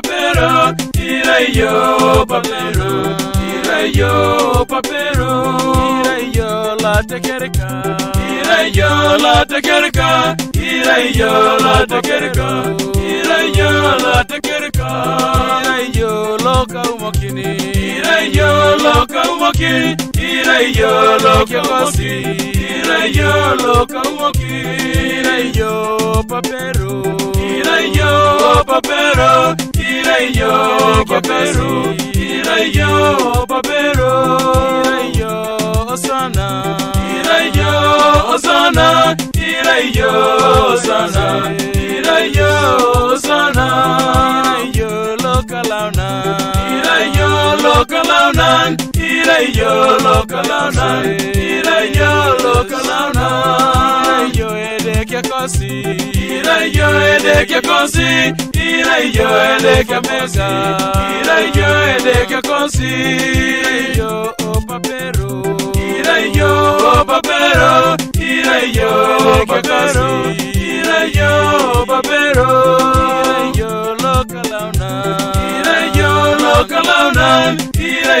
papero, y yo, papero, y yo, papero, y yo la tequerica, y yo la tequerica, y yo la tequerica, iré yo la tequerica, iré yo loca umokini, y yo loca umokini, y yo loca umokini, iré yo loca umokini, iré yo papero, y yo babero ireyo babero ireyo babero ireyo osana ireyo osana ireyo osana ireyo osana ireyo lokalauna ireyo lokalauna Ire yo lo kalana, ire yo lo kalana. Ire yo ede que kosi, ire yo ede que kosi, ire yo ede kya mesa, ire yo ede que kosi. yo o papero, Ira yo o papero, Ira yo o papero, Ira yo o papero.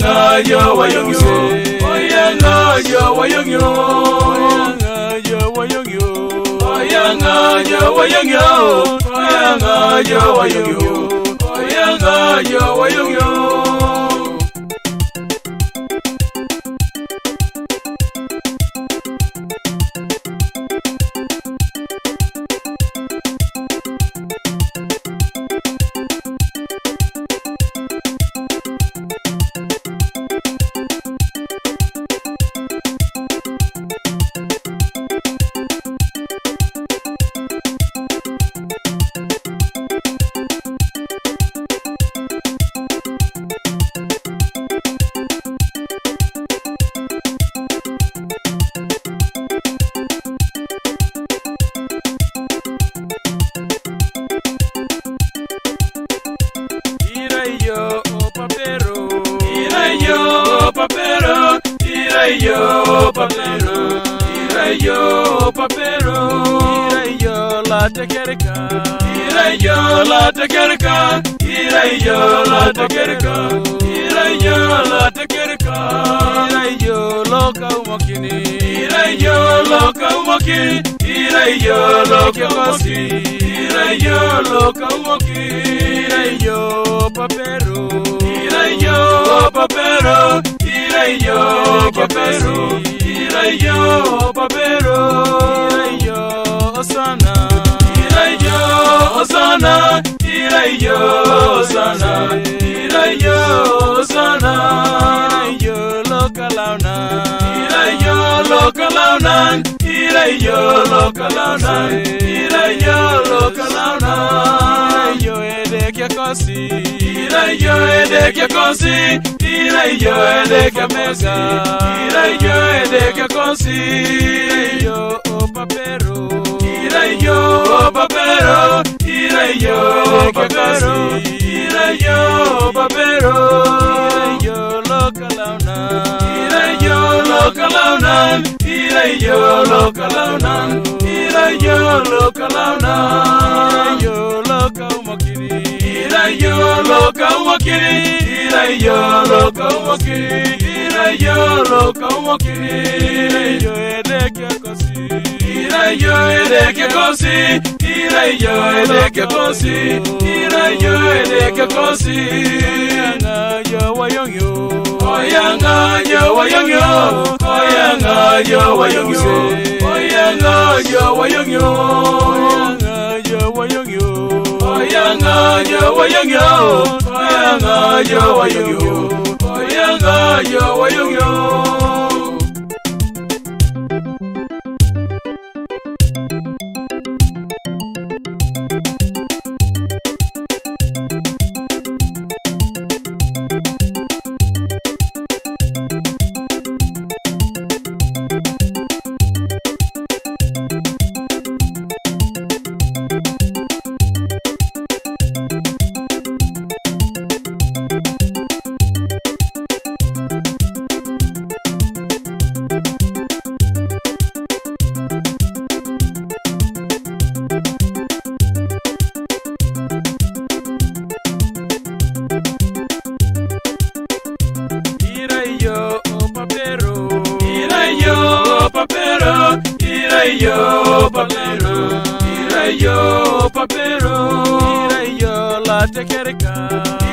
ngayo wayong yo Oya ngayo wayong yo Oya ngayo wayong ngayo wayong yo ngayo wayong yo ngayo wayong papero, tira y yo papero, tira y yo papero, tira y yo la tequerca, tira y yo la tequerca, tira y yo la tequerca, tira y yo la tequerca, tira y yo loca umakini, tira y yo loca umakini, tira y yo loca umakini, tira y yo loca umakini, tira y yo papero, tira y yo papero. yo papero, peru papero, yo Osana, yo Osana, yo Osana, yo Osana, Irayo, Localauna, lo Localauna, yo Ireyo lokalona, Ireyo yo ede edekia kosi, Ira yo ede edekia kosi, Ira yo ede edekia mesa, Ira yo ede edekia kosi. yo opapero, Ireyo opapero, Ireyo edekia kosi, Ireyo opapero. yo lokalona. lokalaunan irayo yo irayo yo, irayo lokaumakiri yo lokaumakiri irayo lokaumakiri yo yo, loca yo yo, yo y yo yo yo wayong yo Oyang yo wayong yo Oyang yo wayong yo Oyang yo wayong yo Oyang yo wayong yo Oyang yo wayong yo papero, iré yo, papero, iré yo, papero, iré yo la tequerica,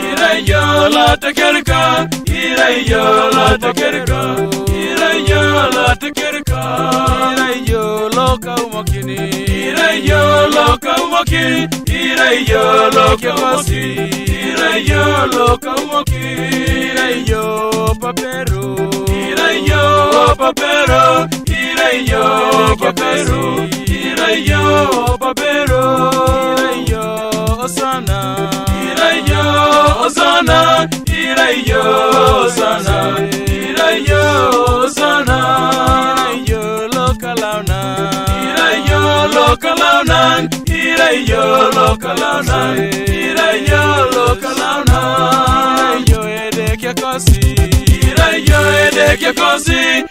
iré yo la tequerica, iré yo la tequerica, iré yo la tequerica, iré yo loca umakini, iré yo loca umakini, iré yo loca umakini, iré yo loca umakini, iré yo papero, iré yo papero. irayo papero irayo papero irayo osana irayo osana irayo osana irayo osana irayo lokalauna irayo lokalauna irayo lokalauna irayo lokalauna irayo edekia kosi irayo edekia kosi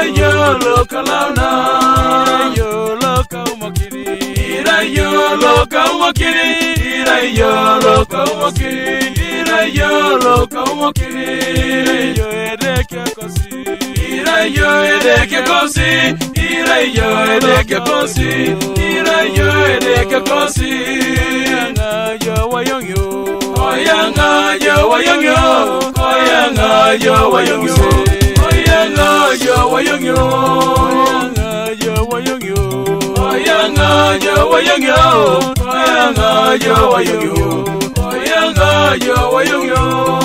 Oh, yeah, no, you're a young girl. Oh, yeah, no, you're a young girl. yo Oyanga yo young, yo Oyanga yo wayang